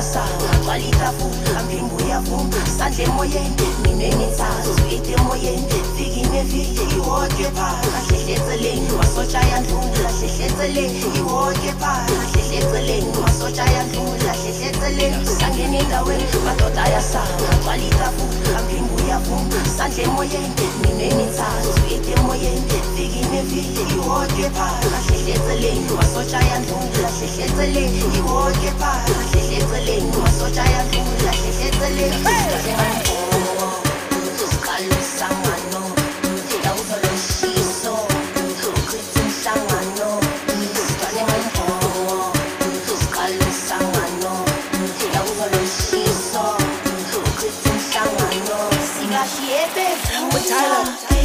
yasaba gcwala itafula mphimbo uyavuma sandla emoyeni mina engithathu ite emoyeni viki neviki iwoke phala hlehletseleni masotsha masotsha yandlula hlehletseleni siqala singashiye bevula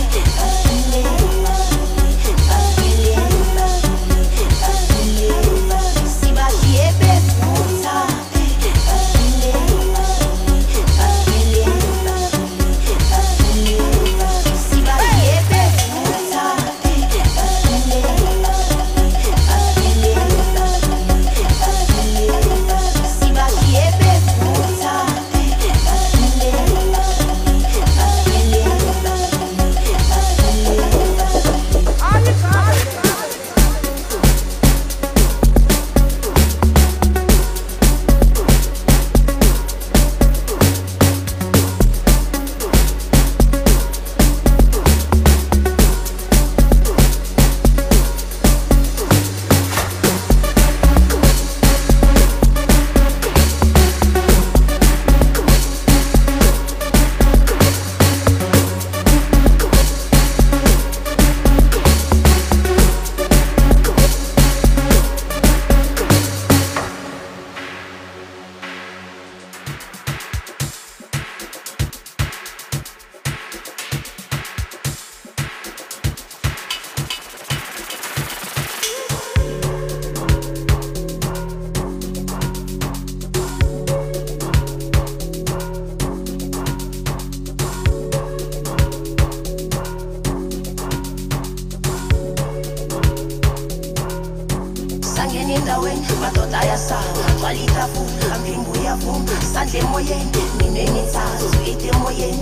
madoda ayasaba gcwala itafula mphimbo uyavuma sandla emoyeni mina engithathu ite emoyeni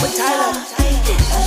我猜了。